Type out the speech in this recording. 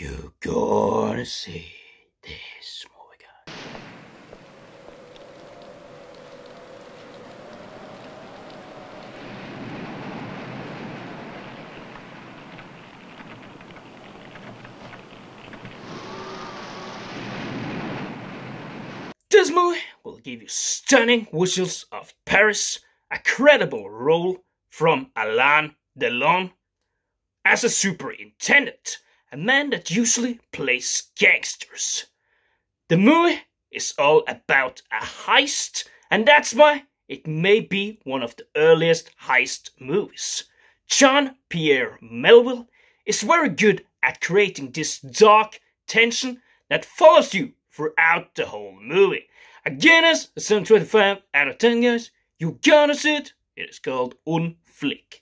You gonna see this movie, guys. This movie will give you stunning visuals of Paris, a credible role from Alain Delon as a superintendent, a man that usually plays gangsters. The movie is all about a heist, and that's why it may be one of the earliest heist movies. Jean Pierre Melville is very good at creating this dark tension that follows you throughout the whole movie. Again, as a 725 out of 10, guys. You gotta see it. It is called Un Flic.